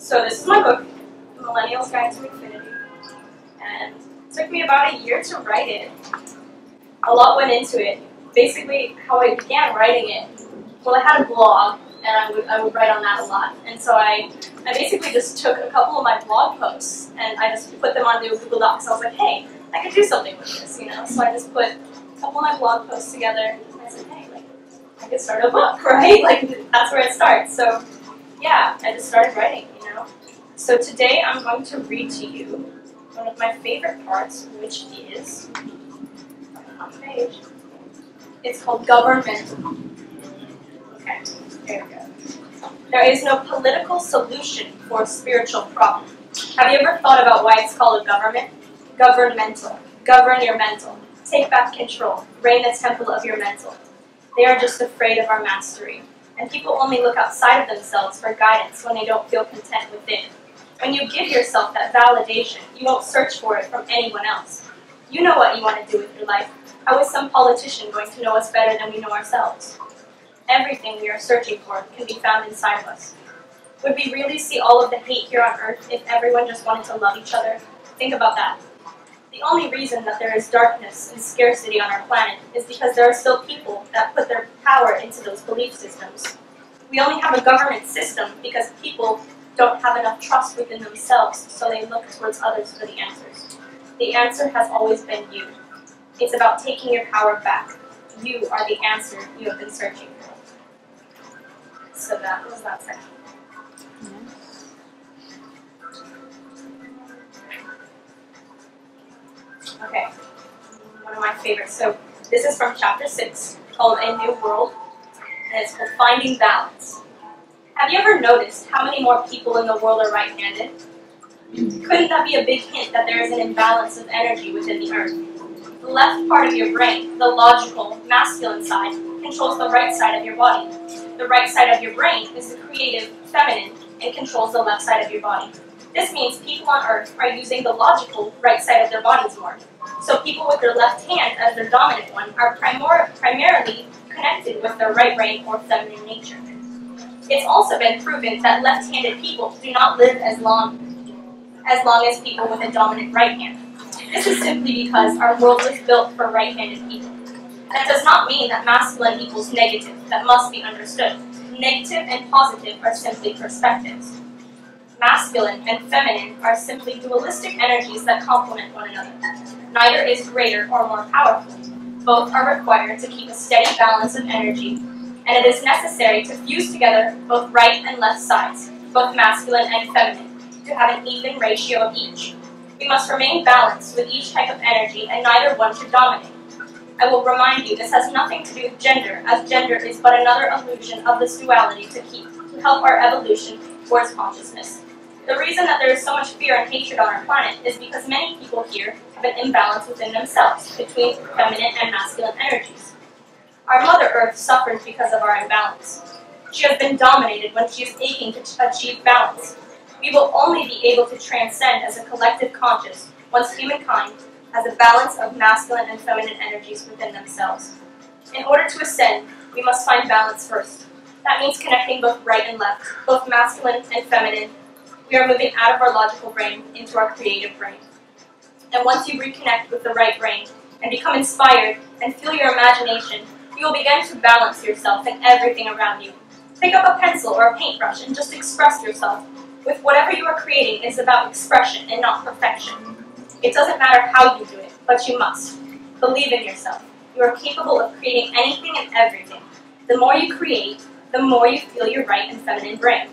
So this is my book, The Millennial's Guide to Infinity. And it took me about a year to write it. A lot went into it. Basically, how I began writing it, well, I had a blog, and I would, I would write on that a lot. And so I, I basically just took a couple of my blog posts, and I just put them onto Google Docs. I was like, hey, I could do something with this, you know? So I just put a couple of my blog posts together, and I said, hey, like, I could start a book, right? Like, that's where it starts. So, yeah, I just started writing, know? So today I'm going to read to you one of my favorite parts, which is on the page. It's called government. Okay, there we go. There is no political solution for a spiritual problem. Have you ever thought about why it's called a government? Governmental. Govern your mental. Take back control. Reign the temple of your mental. They are just afraid of our mastery. And people only look outside of themselves for guidance when they don't feel content within. When you give yourself that validation, you won't search for it from anyone else. You know what you want to do with your life. How is some politician going to know us better than we know ourselves? Everything we are searching for can be found inside of us. Would we really see all of the hate here on earth if everyone just wanted to love each other? Think about that. The only reason that there is darkness and scarcity on our planet is because there are still people that put their power into those belief systems. We only have a government system because people don't have enough trust within themselves, so they look towards others for the answers. The answer has always been you. It's about taking your power back. You are the answer you have been searching for. So that was that section. Okay, one of my favorites. So this is from chapter 6 called A New World, and it's called Finding Balance. Have you ever noticed how many more people in the world are right-handed? Couldn't that be a big hint that there is an imbalance of energy within the earth? The left part of your brain, the logical, masculine side, controls the right side of your body. The right side of your brain is the creative, feminine, and controls the left side of your body. This means people on Earth are using the logical right side of their bodies more. So people with their left hand as their dominant one are primor primarily connected with their right brain or feminine nature. It's also been proven that left-handed people do not live as long as long as people with a dominant right hand. This is simply because our world was built for right-handed people. That does not mean that masculine equals negative. That must be understood. Negative and positive are simply perspectives. Masculine and feminine are simply dualistic energies that complement one another. Neither is greater or more powerful. Both are required to keep a steady balance of energy, and it is necessary to fuse together both right and left sides, both masculine and feminine, to have an even ratio of each. We must remain balanced with each type of energy, and neither one should dominate. I will remind you this has nothing to do with gender, as gender is but another illusion of this duality to keep to help our evolution towards consciousness. The reason that there is so much fear and hatred on our planet is because many people here have an imbalance within themselves between feminine and masculine energies. Our Mother Earth suffers because of our imbalance. She has been dominated when she is aching to achieve balance. We will only be able to transcend as a collective conscious once humankind has a balance of masculine and feminine energies within themselves. In order to ascend, we must find balance first. That means connecting both right and left, both masculine and feminine. We are moving out of our logical brain into our creative brain. And once you reconnect with the right brain and become inspired and feel your imagination, you will begin to balance yourself and everything around you. Pick up a pencil or a paintbrush and just express yourself. With whatever you are creating, it's about expression and not perfection. It doesn't matter how you do it, but you must. Believe in yourself. You are capable of creating anything and everything. The more you create, the more you feel your right and feminine brain.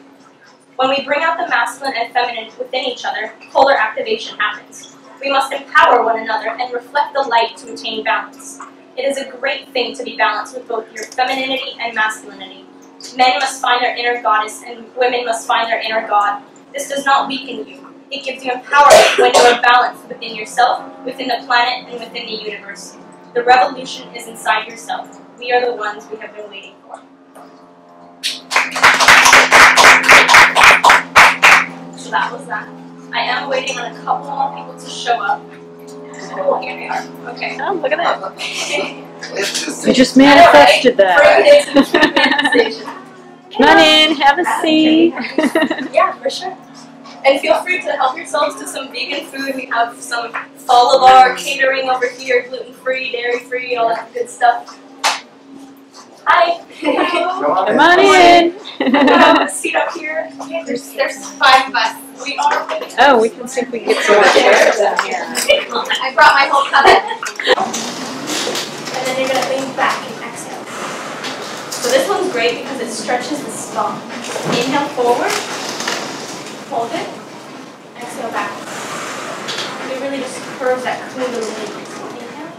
When we bring out the masculine and feminine within each other, polar activation happens. We must empower one another and reflect the light to attain balance. It is a great thing to be balanced with both your femininity and masculinity. Men must find their inner goddess and women must find their inner god. This does not weaken you. It gives you empowerment when you are balanced within yourself, within the planet, and within the universe. The revolution is inside yourself. We are the ones we have been waiting for. So that was that. I am waiting on a couple more people to show up. Oh, here they are. Okay. Oh, look at that. Okay. You just manifested that. it into. Come on in, have a seat. Yeah, for sure. And feel free to help yourselves to some vegan food. We have some Falabar catering over here, gluten-free, dairy-free, all that good stuff. Hi. Come on in. Have a seat up here. There's, there's five of us. We are. Oh, we can see if we can get some more chairs down here. I brought my whole coven. And then you're gonna lean back and exhale. So this one's great because it stretches the spine. Inhale forward. Hold it. Exhale back. It really just curves that kundalini. So inhale.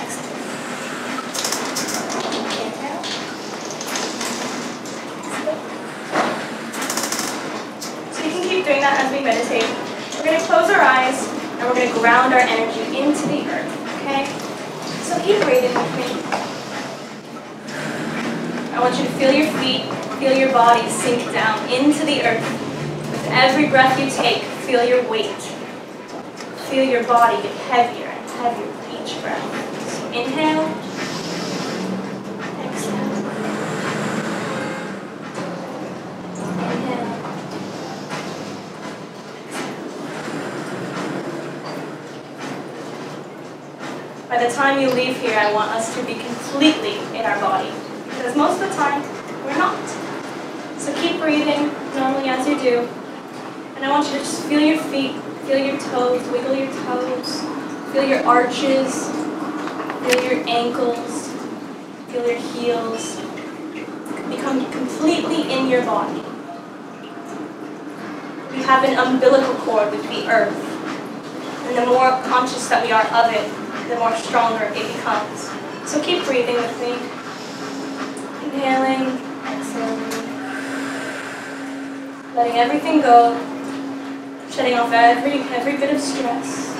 Exhale. Inhale. Exhale. So you can keep doing that as we meditate. We're going to close our eyes and we're going to ground our energy into the earth. Okay? So keep breathing with me. I want you to feel your feet, feel your body sink down into the earth. With every breath you take, feel your weight. Feel your body get heavier and heavier with breath. So inhale. Exhale. Inhale. By the time you leave here, I want us to be completely in our body. Because most of the time, we're not. So keep breathing normally as you do. And I want you to just feel your feet, feel your toes, wiggle your toes, feel your arches, feel your ankles, feel your heels. Become completely in your body. We have an umbilical cord with the earth. And the more conscious that we are of it, the more stronger it becomes. So keep breathing with me. Inhaling, exhaling. Letting everything go. Shedding off every every bit of stress.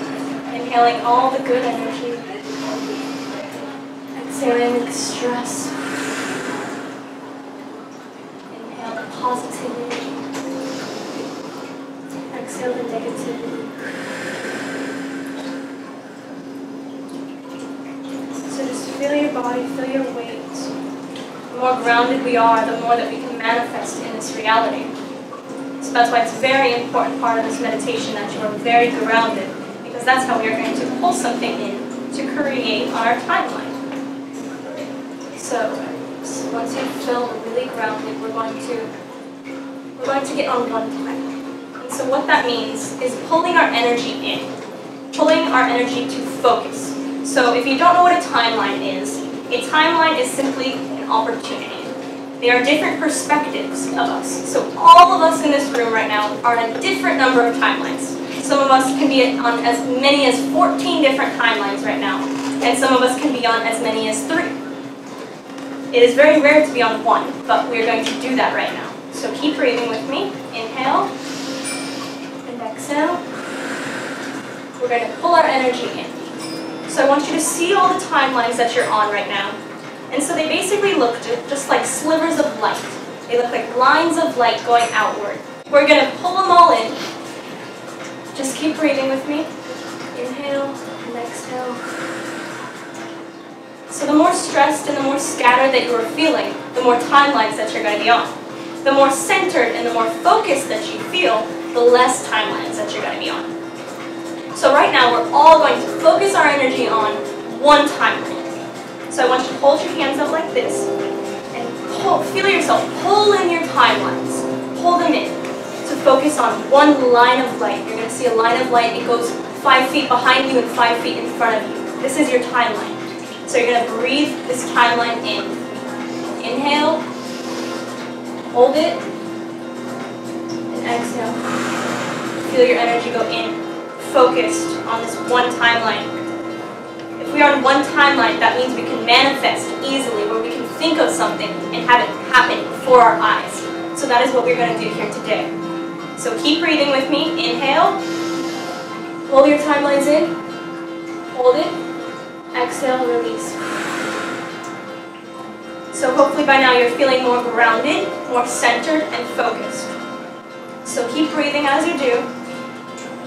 Inhaling all the good energy. Exhaling the stress. Inhale the positivity. Exhale the negativity. So just feel your body, feel your weight. The more grounded we are, the more that we can manifest in this reality. So that's why it's a very important part of this meditation that you are very grounded, because that's how we are going to pull something in to create our timeline. So, so once you feel really grounded, we're going to we're going to get on one timeline. And so what that means is pulling our energy in, pulling our energy to focus. So if you don't know what a timeline is, a timeline is simply an opportunity. They are different perspectives of us. So all of us in this room right now are on a different number of timelines. Some of us can be on as many as 14 different timelines right now, and some of us can be on as many as three. It is very rare to be on one, but we are going to do that right now. So keep breathing with me. Inhale and exhale. We're going to pull our energy in. So I want you to see all the timelines that you're on right now. And so they basically look just like slivers of light. They look like lines of light going outward. We're going to pull them all in. Just keep breathing with me. Inhale and exhale. So the more stressed and the more scattered that you are feeling, the more timelines that you're going to be on. The more centered and the more focused that you feel, the less timelines that you're going to be on. So right now, we're all going to focus our energy on one timeline. So I want you to hold your hands up like this and pull, feel yourself pull in your timelines. Pull them in focus on one line of light. You're going to see a line of light. It goes five feet behind you and five feet in front of you. This is your timeline. So you're going to breathe this timeline in. Inhale. Hold it. And exhale. Feel your energy go in focused on this one timeline. If we are on one timeline, that means we can manifest easily, where we can think of something and have it happen before our eyes. So that is what we're going to do here today. So keep breathing with me. Inhale. Hold your timelines in. Hold it. Exhale, release. So hopefully by now you're feeling more grounded, more centered, and focused. So keep breathing as you do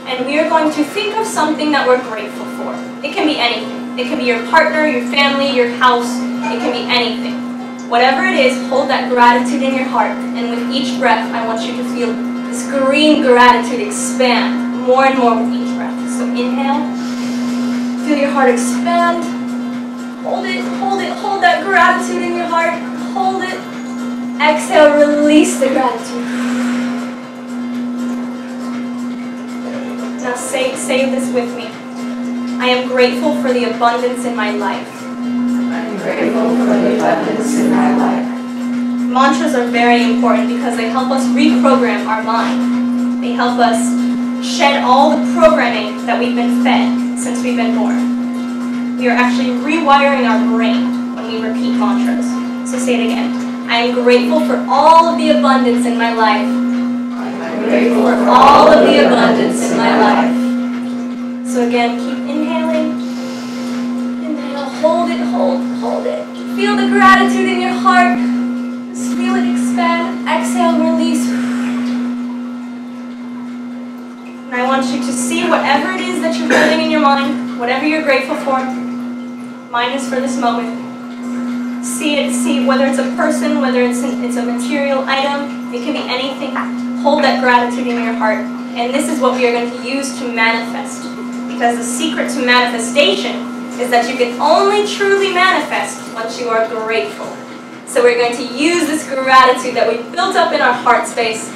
and we are going to think of something that we're grateful for. It can be anything. It can be your partner, your family, your house. It can be anything. Whatever it is, hold that gratitude in your heart, and with each breath, I want you to feel green gratitude expand more and more with each breath. So inhale, feel your heart expand. Hold it, hold it, hold that gratitude in your heart. Hold it. Exhale, release the gratitude. Now say, say this with me. I am grateful for the abundance in my life. I'm grateful for the abundance in my life. Mantras are very important because they help us reprogram our mind. They help us shed all the programming that we've been fed since we've been born. We are actually rewiring our brain when we repeat mantras. So say it again. I am grateful for all of the abundance in my life. I'm grateful For all of the abundance in my life. So again, keep inhaling. Inhale, hold it, hold, hold it. Feel the gratitude in your heart. Expand. Exhale, release. And I want you to see whatever it is that you're holding in your mind, whatever you're grateful for. Mine is for this moment. See it, see whether it's a person, whether it's, an, it's a material item, it can be anything. Hold that gratitude in your heart. And this is what we are going to use to manifest. Because the secret to manifestation is that you can only truly manifest once you are grateful. So we're going to use this gratitude that we've built up in our heart space,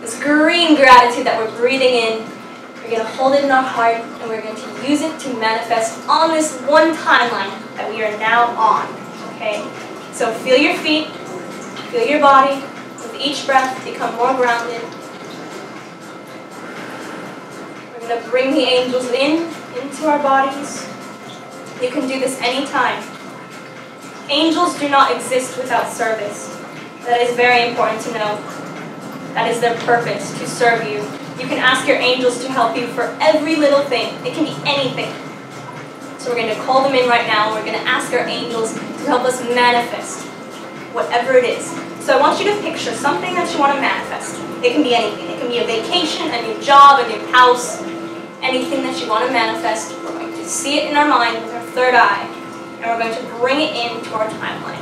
this green gratitude that we're breathing in. We're going to hold it in our heart and we're going to use it to manifest on this one timeline that we are now on. Okay? So feel your feet, feel your body. With each breath, become more grounded. We're going to bring the angels in, into our bodies. You can do this anytime. Angels do not exist without service. That is very important to know. That is their purpose, to serve you. You can ask your angels to help you for every little thing. It can be anything. So we're going to call them in right now. We're going to ask our angels to help us manifest whatever it is. So I want you to picture something that you want to manifest. It can be anything. It can be a vacation, a new job, a new house, anything that you want to manifest. We're going to see it in our mind with our third eye, and we're going to bring it into our timeline.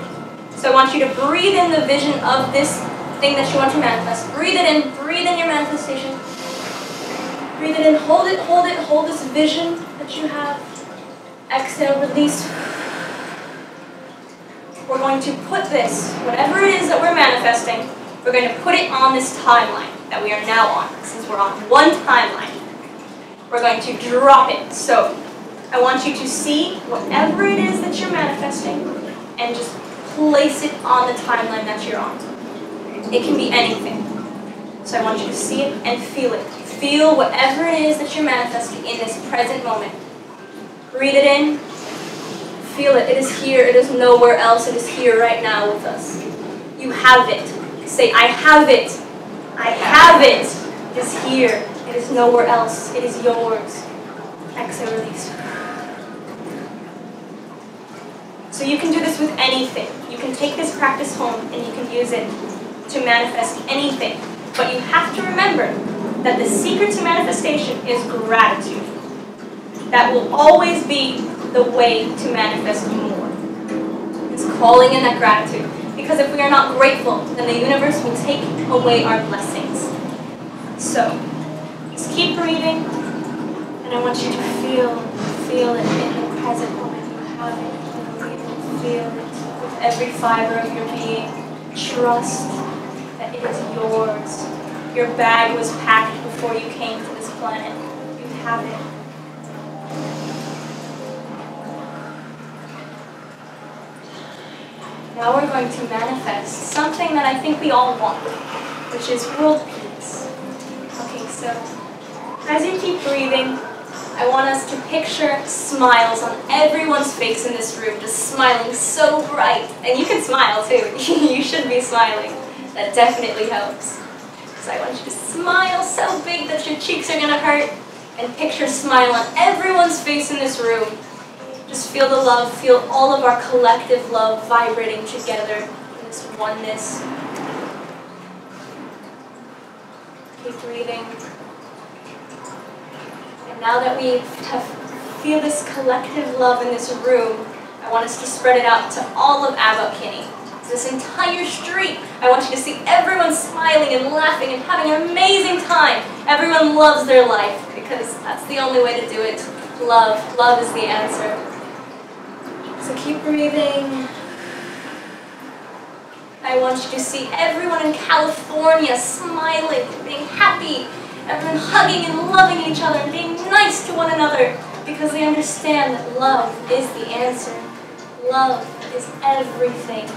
So I want you to breathe in the vision of this thing that you want to manifest. Breathe it in. Breathe in your manifestation. Breathe it in. Hold it. Hold it. Hold this vision that you have. Exhale. Release. We're going to put this, whatever it is that we're manifesting, we're going to put it on this timeline that we are now on. Since we're on one timeline, we're going to drop it. So I want you to see whatever it is that you're manifesting and just place it on the timeline that you're on. It can be anything. So I want you to see it and feel it. Feel whatever it is that you're manifesting in this present moment. Breathe it in. Feel it. It is here. It is nowhere else. It is here right now with us. You have it. Say, I have it. I have it. It is here. It is nowhere else. It is yours. Exhale, release. So you can do this with anything. You can take this practice home and you can use it to manifest anything. But you have to remember that the secret to manifestation is gratitude. That will always be the way to manifest more. It's calling in that gratitude. Because if we are not grateful, then the universe will take away our blessings. So, just keep breathing, and I want you to feel, feel it in the present moment. You have it. Feel it with every fiber of your being. Trust that it is yours. Your bag was packed before you came to this planet. You have it. Now we're going to manifest something that I think we all want, which is world peace. Okay, so as you keep breathing, I want us to picture smiles on everyone's face in this room, just smiling so bright. And you can smile too. you should be smiling. That definitely helps. So I want you to smile so big that your cheeks are gonna hurt. And picture smile on everyone's face in this room. Just feel the love, feel all of our collective love vibrating together in this oneness. Keep breathing. Now that we have feel this collective love in this room, I want us to spread it out to all of Abbot Kinney. this entire street. I want you to see everyone smiling and laughing and having an amazing time. Everyone loves their life because that's the only way to do it. Love. Love is the answer. So keep breathing. I want you to see everyone in California smiling, being happy, everyone hugging and loving each other and being nice to one another because they understand that love is the answer. Love is everything.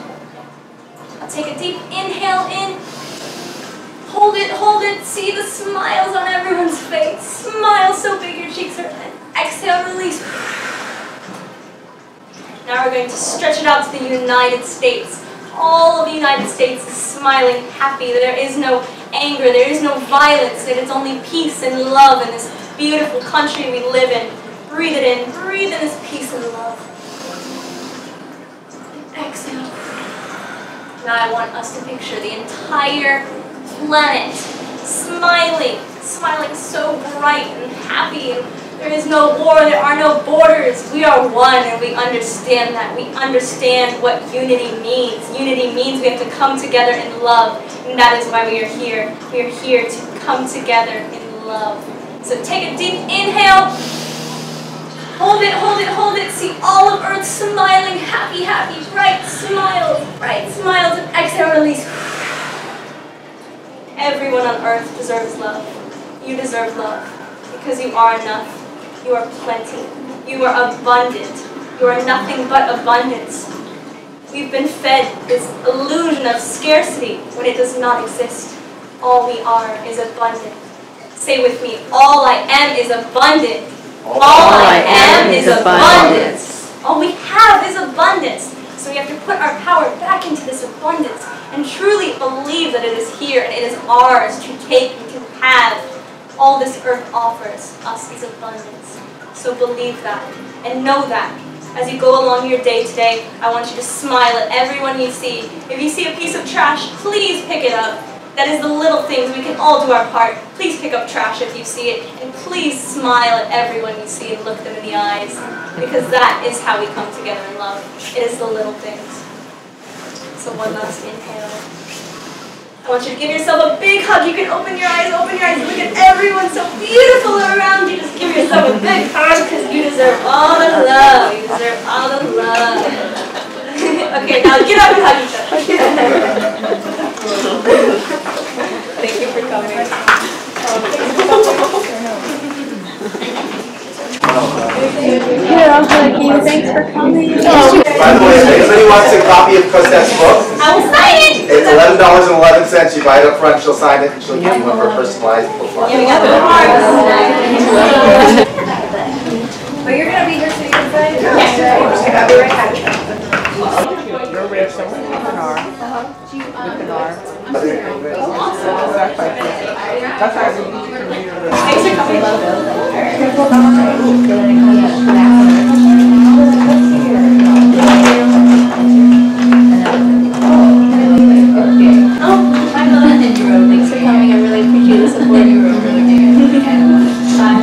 Now take a deep inhale in. Hold it, hold it. See the smiles on everyone's face. Smile so big your cheeks are. Exhale, release. Now we're going to stretch it out to the United States. All of the United States is smiling, happy. There is no anger, there is no violence, that it's only peace and love in this beautiful country we live in. Breathe it in, breathe in this peace and love. Exhale. Now I want us to picture the entire planet smiling, smiling so bright and happy. There is no war, there are no borders. We are one and we understand that. We understand what unity means. Unity means we have to come together in love. And that is why we are here. We are here to come together in love. So take a deep inhale. Hold it, hold it, hold it. See all of Earth smiling, happy, happy, bright smiles, bright smiles. And exhale, release. Everyone on Earth deserves love. You deserve love because you are enough. You are plenty. You are abundant. You are nothing but abundance. We've been fed this illusion of scarcity when it does not exist. All we are is abundant. Say with me, all I am is abundant. All, I am is abundance. All we have is abundance. So we have to put our power back into this abundance and truly believe that it is here and it is ours to take and to have. All this earth offers us is abundance. So believe that and know that. As you go along your day today, I want you to smile at everyone you see. If you see a piece of trash, please pick it up. That is the little things. We can all do our part. Please pick up trash if you see it. And please smile at everyone you see and look them in the eyes. Because that is how we come together in love. It is the little things. So one last inhale. I want you to give yourself a big hug. You can open your eyes, open your eyes. Look at everyone so beautiful around you. Just give yourself a big hug because you deserve all the love. You deserve all the love. okay, now get up and hug each other. Thank you for coming. Yeah, thank you. Thanks for coming. By the way, if anybody wants a copy of Cosette's book, I will sign it. it's eleven dollars and eleven cents. You buy it up front, she'll sign it, and she'll give you one for a personalized bookmark. Yeah, we got the hearts. But you're gonna be here so you can sign it? Yes. I'll be right back. You're Rachel uh-huh. with an R. With an R. That's our Thanks for coming.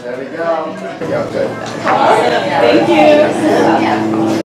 There we go. Yeah, good. Thank you.